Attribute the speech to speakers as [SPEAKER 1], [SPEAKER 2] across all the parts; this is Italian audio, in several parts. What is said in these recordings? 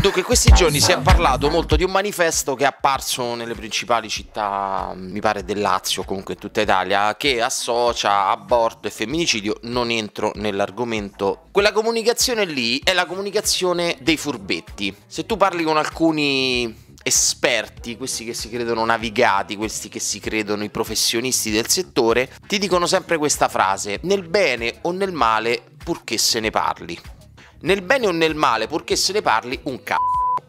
[SPEAKER 1] Dunque, in questi giorni si è parlato molto di un manifesto che è apparso nelle principali città, mi pare del Lazio, comunque in tutta Italia, che associa aborto e femminicidio. Non entro nell'argomento. Quella comunicazione lì è la comunicazione dei furbetti. Se tu parli con alcuni esperti, questi che si credono navigati, questi che si credono i professionisti del settore, ti dicono sempre questa frase, nel bene o nel male, purché se ne parli nel bene o nel male, purché se ne parli un c***o.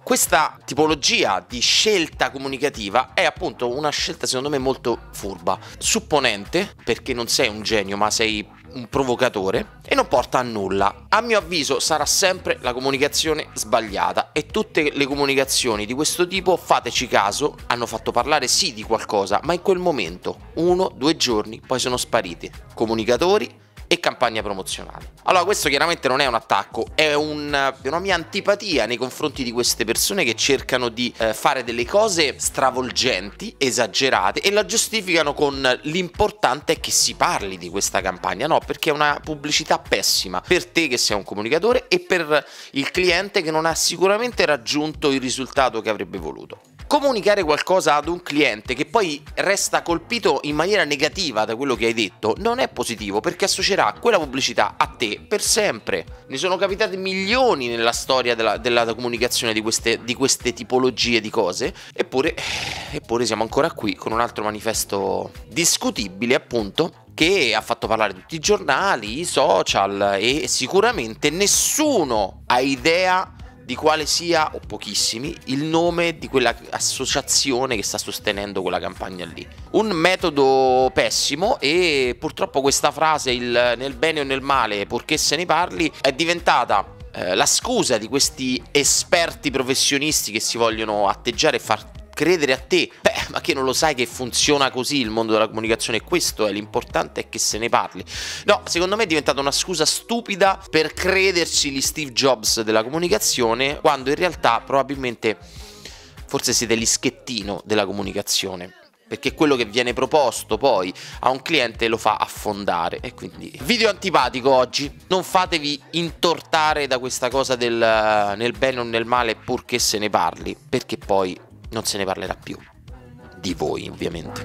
[SPEAKER 1] Questa tipologia di scelta comunicativa è appunto una scelta secondo me molto furba, supponente, perché non sei un genio ma sei un provocatore e non porta a nulla. A mio avviso sarà sempre la comunicazione sbagliata e tutte le comunicazioni di questo tipo, fateci caso, hanno fatto parlare sì di qualcosa, ma in quel momento, uno, due giorni, poi sono spariti. Comunicatori e campagna promozionale. Allora, questo chiaramente non è un attacco, è un, una mia antipatia nei confronti di queste persone che cercano di eh, fare delle cose stravolgenti, esagerate e la giustificano con l'importante è che si parli di questa campagna. No, perché è una pubblicità pessima per te che sei un comunicatore e per il cliente che non ha sicuramente raggiunto il risultato che avrebbe voluto comunicare qualcosa ad un cliente che poi resta colpito in maniera negativa da quello che hai detto non è positivo perché associerà quella pubblicità a te per sempre. Ne sono capitate milioni nella storia della, della comunicazione di queste, di queste, tipologie di cose, eppure, eppure siamo ancora qui con un altro manifesto discutibile appunto che ha fatto parlare tutti i giornali, i social e sicuramente nessuno ha idea di quale sia, o pochissimi, il nome di quella associazione che sta sostenendo quella campagna lì. Un metodo pessimo e purtroppo questa frase, il nel bene o nel male, purché se ne parli, è diventata eh, la scusa di questi esperti professionisti che si vogliono atteggiare e far credere a te. Beh, ma che non lo sai che funziona così il mondo della comunicazione? Questo è l'importante è che se ne parli. No, secondo me è diventata una scusa stupida per crederci gli Steve Jobs della comunicazione, quando in realtà probabilmente forse siete l'ischettino della comunicazione perché quello che viene proposto poi a un cliente lo fa affondare e quindi video antipatico oggi non fatevi intortare da questa cosa del nel bene o nel male purché se ne parli perché poi non se ne parlerà più. Di voi, ovviamente.